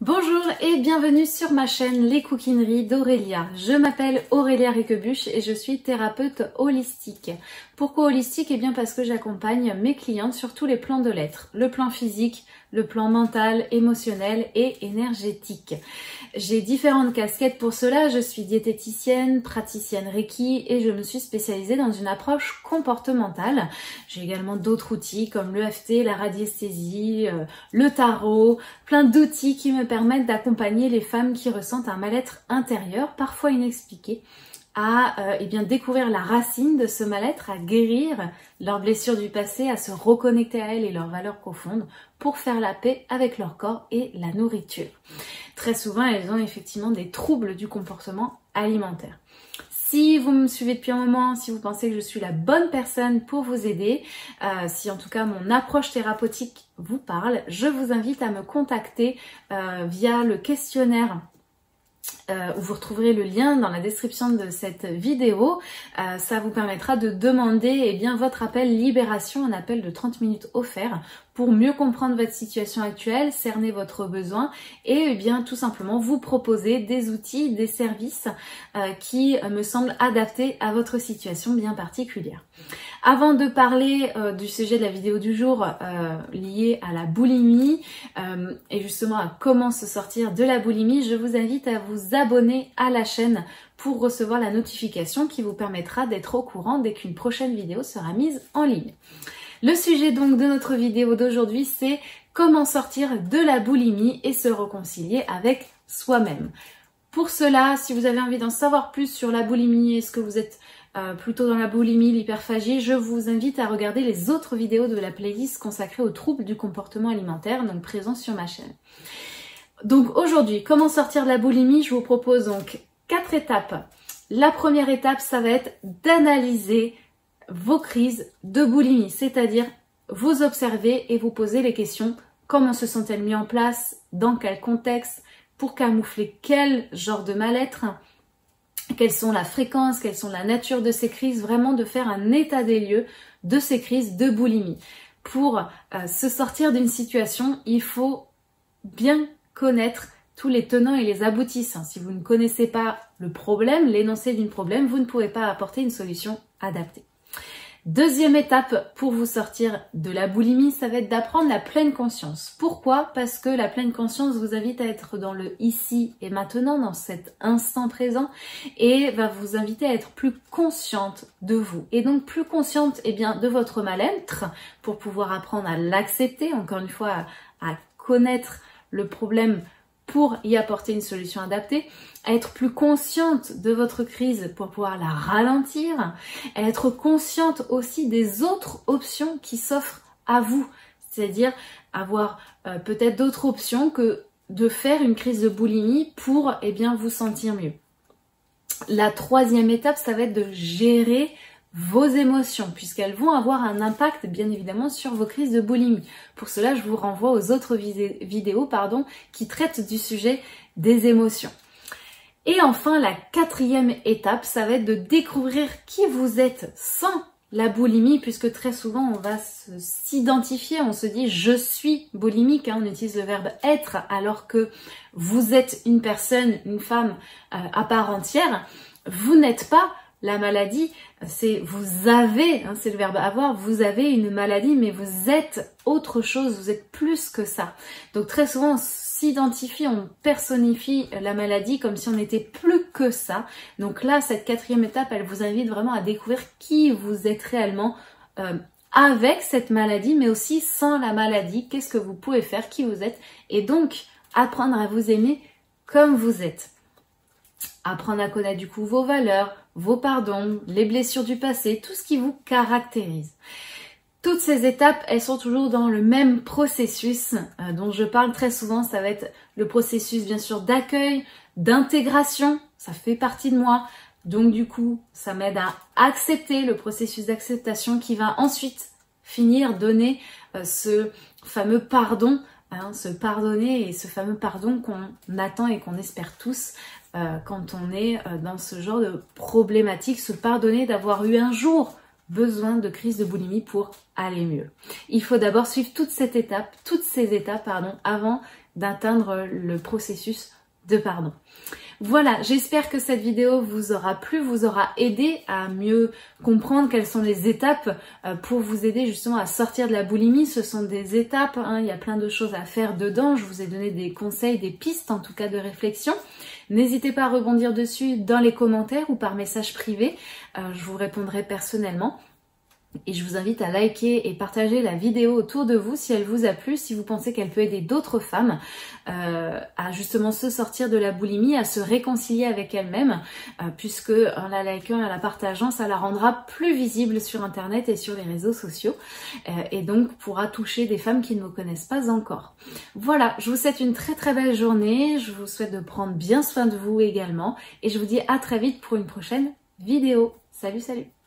Bonjour et bienvenue sur ma chaîne Les Coquineries d'Aurélia. Je m'appelle Aurélia Riquebuche et je suis thérapeute holistique. Pourquoi holistique? Eh bien parce que j'accompagne mes clientes sur tous les plans de l'être. Le plan physique, le plan mental, émotionnel et énergétique. J'ai différentes casquettes pour cela. Je suis diététicienne, praticienne Reiki et je me suis spécialisée dans une approche comportementale. J'ai également d'autres outils comme l'EFT, la radiesthésie, euh, le tarot, plein d'outils qui me permettent d'accompagner les femmes qui ressentent un mal-être intérieur, parfois inexpliqué à euh, eh découvrir la racine de ce mal-être, à guérir leurs blessures du passé, à se reconnecter à elles et leurs valeurs profondes pour faire la paix avec leur corps et la nourriture. Très souvent, elles ont effectivement des troubles du comportement alimentaire. Si vous me suivez depuis un moment, si vous pensez que je suis la bonne personne pour vous aider, euh, si en tout cas mon approche thérapeutique vous parle, je vous invite à me contacter euh, via le questionnaire euh, où vous retrouverez le lien dans la description de cette vidéo. Ça vous permettra de demander eh bien, votre appel libération, un appel de 30 minutes offert pour mieux comprendre votre situation actuelle, cerner votre besoin et eh bien tout simplement vous proposer des outils, des services euh, qui me semblent adaptés à votre situation bien particulière. Avant de parler euh, du sujet de la vidéo du jour euh, lié à la boulimie et justement à comment se sortir de la boulimie, je vous invite à vous abonner à la chaîne pour recevoir la notification qui vous permettra d'être au courant dès qu'une prochaine vidéo sera mise en ligne. Le sujet donc de notre vidéo d'aujourd'hui, c'est comment sortir de la boulimie et se réconcilier avec soi-même. Pour cela, si vous avez envie d'en savoir plus sur la boulimie, est-ce que vous êtes euh, plutôt dans la boulimie, l'hyperphagie, je vous invite à regarder les autres vidéos de la playlist consacrée aux troubles du comportement alimentaire, donc présents sur ma chaîne. Donc aujourd'hui, comment sortir de la boulimie Je vous propose donc quatre étapes. La première étape, ça va être d'analyser vos crises de boulimie, c'est-à-dire vous observer et vous poser les questions comment se sont-elles mises en place, dans quel contexte, pour camoufler quel genre de mal-être, quelles sont la fréquence, quelles sont la nature de ces crises, vraiment de faire un état des lieux de ces crises de boulimie. Pour euh, se sortir d'une situation, il faut bien connaître tous les tenants et les aboutissants. Si vous ne connaissez pas le problème, l'énoncé d'une problème, vous ne pouvez pas apporter une solution adaptée. Deuxième étape pour vous sortir de la boulimie, ça va être d'apprendre la pleine conscience. Pourquoi? Parce que la pleine conscience vous invite à être dans le ici et maintenant, dans cet instant présent, et va vous inviter à être plus consciente de vous. Et donc plus consciente eh bien, de votre mal-être pour pouvoir apprendre à l'accepter, encore une fois, à connaître le problème pour y apporter une solution adaptée, être plus consciente de votre crise pour pouvoir la ralentir, être consciente aussi des autres options qui s'offrent à vous, c'est-à-dire avoir euh, peut-être d'autres options que de faire une crise de boulimie pour eh bien vous sentir mieux. La troisième étape, ça va être de gérer vos émotions, puisqu'elles vont avoir un impact bien évidemment sur vos crises de boulimie. Pour cela, je vous renvoie aux autres vidéos pardon, qui traitent du sujet des émotions. Et enfin, la quatrième étape, ça va être de découvrir qui vous êtes sans la boulimie, puisque très souvent on va s'identifier, on se dit je suis boulimique, hein, on utilise le verbe être, alors que vous êtes une personne, une femme euh, à part entière, vous n'êtes pas la maladie, c'est vous avez, hein, c'est le verbe avoir, vous avez une maladie, mais vous êtes autre chose, vous êtes plus que ça. Donc très souvent, on s'identifie, on personnifie la maladie comme si on n'était plus que ça. Donc là, cette quatrième étape, elle vous invite vraiment à découvrir qui vous êtes réellement. Euh, avec cette maladie, mais aussi sans la maladie, qu'est-ce que vous pouvez faire, qui vous êtes, et donc apprendre à vous aimer comme vous êtes. Apprendre à connaître du coup vos valeurs, vos pardons, les blessures du passé, tout ce qui vous caractérise. Toutes ces étapes, elles sont toujours dans le même processus euh, dont je parle très souvent. Ça va être le processus bien sûr d'accueil, d'intégration, ça fait partie de moi. Donc du coup, ça m'aide à accepter le processus d'acceptation qui va ensuite finir donner euh, ce fameux pardon, hein, se pardonner et ce fameux pardon qu'on attend et qu'on espère tous euh, quand on est euh, dans ce genre de problématique, se pardonner d'avoir eu un jour besoin de crise de boulimie pour aller mieux. Il faut d'abord suivre toute cette étape, toutes ces étapes, avant d'atteindre le processus de pardon. Voilà, j'espère que cette vidéo vous aura plu, vous aura aidé à mieux comprendre quelles sont les étapes euh, pour vous aider justement à sortir de la boulimie. Ce sont des étapes, hein, il y a plein de choses à faire dedans. Je vous ai donné des conseils, des pistes en tout cas de réflexion. N'hésitez pas à rebondir dessus dans les commentaires ou par message privé. Euh, je vous répondrai personnellement. Et je vous invite à liker et partager la vidéo autour de vous si elle vous a plu, si vous pensez qu'elle peut aider d'autres femmes euh, à justement se sortir de la boulimie, à se réconcilier avec elles-mêmes, euh, puisque en la likant et en la partageant, ça la rendra plus visible sur Internet et sur les réseaux sociaux, euh, et donc pourra toucher des femmes qui ne vous connaissent pas encore. Voilà, je vous souhaite une très très belle journée, je vous souhaite de prendre bien soin de vous également, et je vous dis à très vite pour une prochaine vidéo. Salut salut